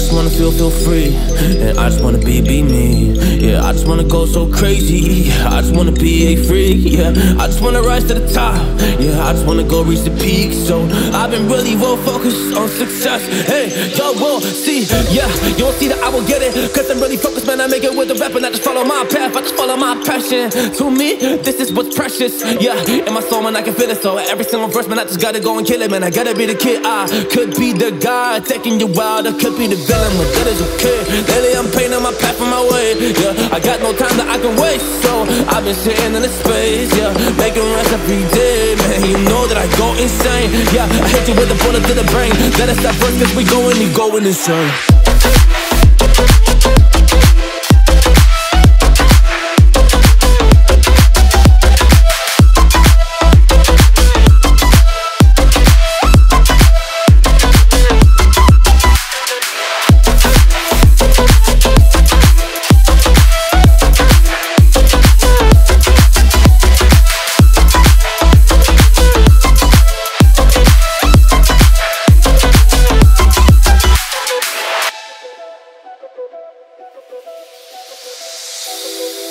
just wanna feel, feel free. And I just wanna be, be me. Yeah, I just wanna go so crazy. I just wanna be a freak. Yeah, I just wanna rise to the top. Yeah, I just wanna go reach the peak. So I've been really well focused on success. Hey, y'all will see. Yeah, you will see that I will get it. Cause I'm really focused, man. I make it with the rap and I just follow my path. I just follow my passion. To me, this is what's precious. Yeah, in my soul, man, I can feel it. So every single verse, man, I just gotta go and kill it, man. I gotta be the kid. I could be the guy taking you wild. I could be the villain, but that is okay. Lately, I'm painting my path on my way. Yeah, I got no time that I can waste. So I've been sitting in the space. Yeah, making rest every day, man. You know that I go insane. Yeah, I hit you with a bullet to the brain. Let us stop first, cause we going, you going insane.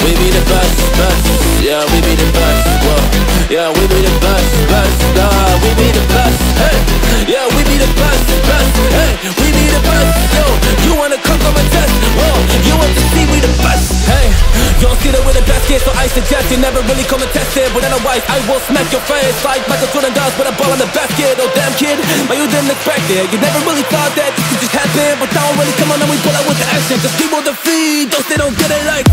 We be the best, best. Yeah, we be the best, whoa. Yeah, we be the best, best. Nah, we be the best, hey. Yeah, we be the best, best Hey, we be the best, yo. You wanna come on my test, whoa You want to see we the best, hey. Don't see that with the best kid, so I suggest you never really come and test it. But otherwise, I will smack your face like Michael Jordan does with a ball in the basket Oh damn kid, but you didn't expect it. You never really thought that this could just happen. But now really come on and we pull out with the action. Cause people defeat those they don't get it like